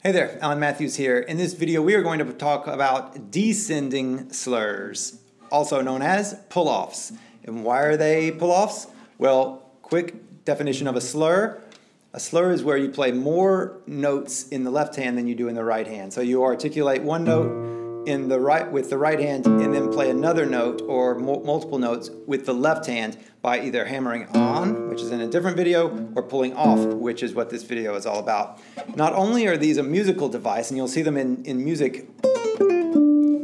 Hey there, Allen Mathews here. In this video, we are going to talk about descending slurs, also known as pull-offs. And why are they pull-offs? Well, quick definition of a slur. A slur is where you play more notes in the left hand than you do in the right hand. So you articulate one note in the right with the right hand and then play another note or multiple notes with the left hand by either hammering on, which is in a different video, or pulling off, which is what this video is all about. Not only are these a musical device, and you'll see them in, in music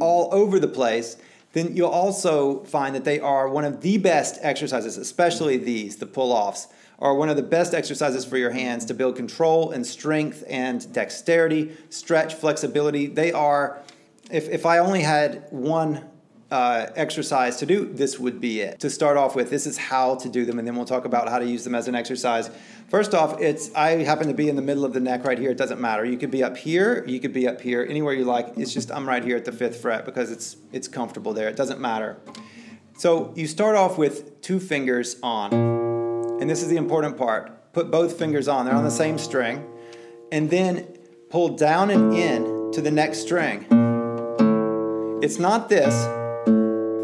all over the place, then you'll also find that they are one of the best exercises, especially these, the pull-offs, are one of the best exercises for your hands to build control and strength and dexterity, stretch, flexibility. They are if, if I only had one uh, exercise to do, this would be it. To start off with, this is how to do them, and then we'll talk about how to use them as an exercise. First off, it's I happen to be in the middle of the neck right here. It doesn't matter. You could be up here, you could be up here, anywhere you like. It's just I'm right here at the fifth fret because it's it's comfortable there. It doesn't matter. So you start off with two fingers on, and this is the important part. Put both fingers on. They're on the same string, and then pull down and in to the next string. It's not this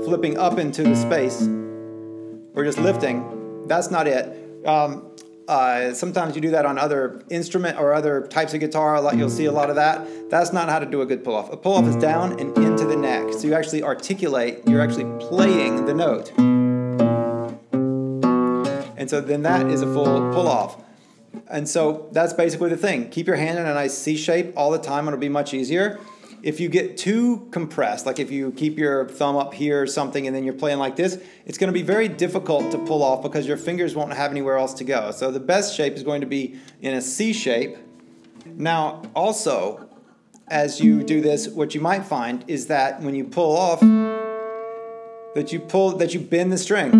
flipping up into the space or just lifting. That's not it. Um, uh, sometimes you do that on other instrument or other types of guitar. Lot, you'll see a lot of that. That's not how to do a good pull-off. A pull-off is down and into the neck. So you actually articulate, you're actually playing the note. And so then that is a full pull-off. And so that's basically the thing. Keep your hand in a nice C shape all the time. It'll be much easier if you get too compressed, like if you keep your thumb up here or something and then you're playing like this, it's going to be very difficult to pull off because your fingers won't have anywhere else to go. So the best shape is going to be in a C shape. Now, also, as you do this, what you might find is that when you pull off, that you pull, that you bend the string.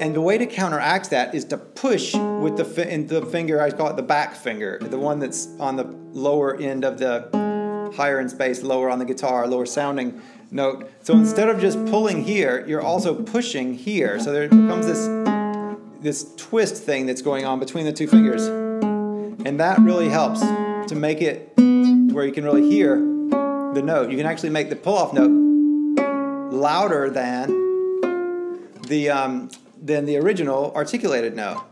And the way to counteract that is to push with the, the finger, I call it the back finger, the one that's on the lower end of the higher in space, lower on the guitar, lower sounding note. So instead of just pulling here, you're also pushing here. So there becomes this, this twist thing that's going on between the two fingers. And that really helps to make it where you can really hear the note. You can actually make the pull-off note louder than the, um, than the original articulated note.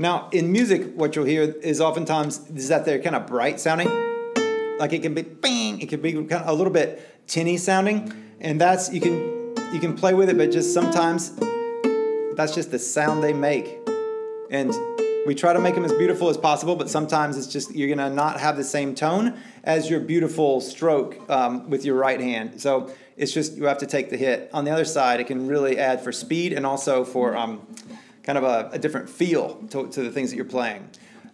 Now, in music, what you'll hear is oftentimes is that they're kind of bright sounding. Like it can be bang, it can be kind of a little bit tinny sounding, and that's you can you can play with it, but just sometimes that's just the sound they make. And we try to make them as beautiful as possible, but sometimes it's just you're gonna not have the same tone as your beautiful stroke um, with your right hand. So it's just you have to take the hit. On the other side, it can really add for speed and also for um, kind of a, a different feel to, to the things that you're playing.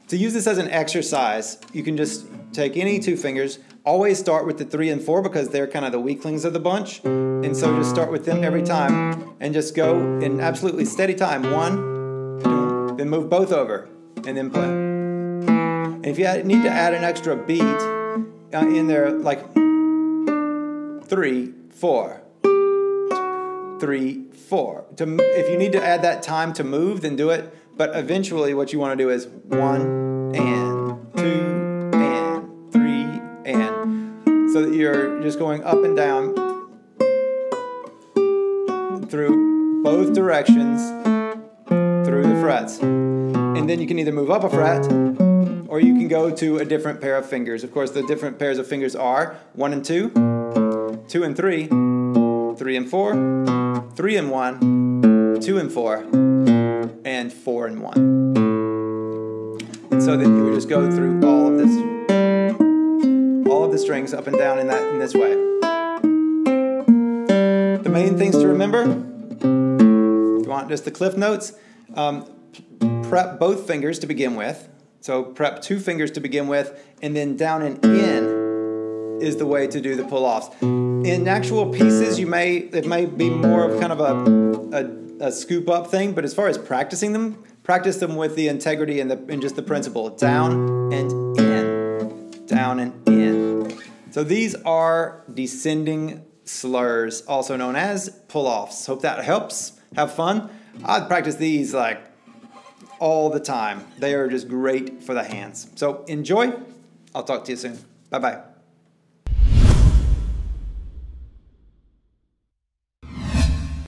To use this as an exercise, you can just take any two fingers, always start with the three and four because they're kind of the weaklings of the bunch. And so just start with them every time and just go in absolutely steady time. One, then move both over, and then play. And if you need to add an extra beat uh, in there, like three, four, three, four. To, if you need to add that time to move, then do it. But eventually, what you want to do is one and two and three and so that you're just going up and down through both directions through the frets. And then you can either move up a fret or you can go to a different pair of fingers. Of course, the different pairs of fingers are one and two, two and three, three and four, three and one, two and four, and four and one. And so then you would just go through all of this, all of the strings up and down in that in this way. The main things to remember, if you want just the cliff notes, um, prep both fingers to begin with. So prep two fingers to begin with, and then down and in is the way to do the pull-offs. In actual pieces, you may it may be more of kind of a, a, a, scoop up thing, but as far as practicing them, practice them with the integrity and, the, and just the principle down and in, down and in. So these are descending slurs, also known as pull-offs. Hope that helps. Have fun. I'd practice these like all the time. They are just great for the hands. So enjoy. I'll talk to you soon. Bye bye.